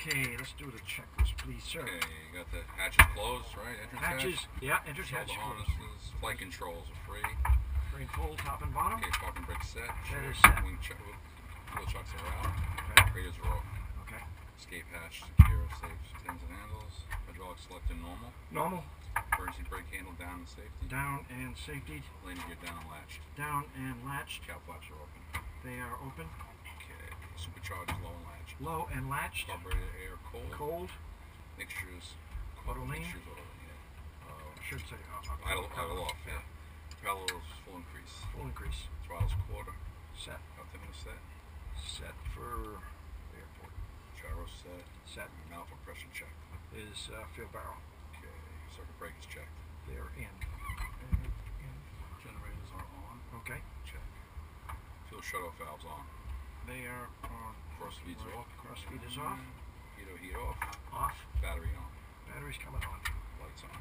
Okay, let's do the checklist, please, sir. Okay, you got the hatches closed, right? Entrance Hatches, hatch. yeah, entrance hatch Shoulder closed. harnesses, flight controls are free. Frame full, top and bottom. Okay, parking brake set. That is set. Wing check. Wheel chocks are out. Okay. Radios are off. Okay. Escape hatch secure, safe, tins and handles. Hydraulic select in normal. Normal, Emergency brake handle down and safety. down and safety, Landing gear down and latched. down and latched. Cowl flaps are open. They are open. Supercharged low and latched. low and latched. Carburetor air cold. Cold, Mixtures. Auto lean? Mixtures auto lean. Yeah. Uh, should say uh, idle, idle off. Yeah. Propellers full increase. Full increase. Throttle's quarter. Set. 10 minutes set. Set for airport. Gyro set. Set Mouth pressure check. is uh, field barrel. Okay. Circuit break is checked. They're in. in. Generators are on. Okay. Check. Fuel shutoff valves on. They are on. Cross feeds off. Cross feed is off. Heater heat off. Off. Battery on. Battery's coming on. Lights on.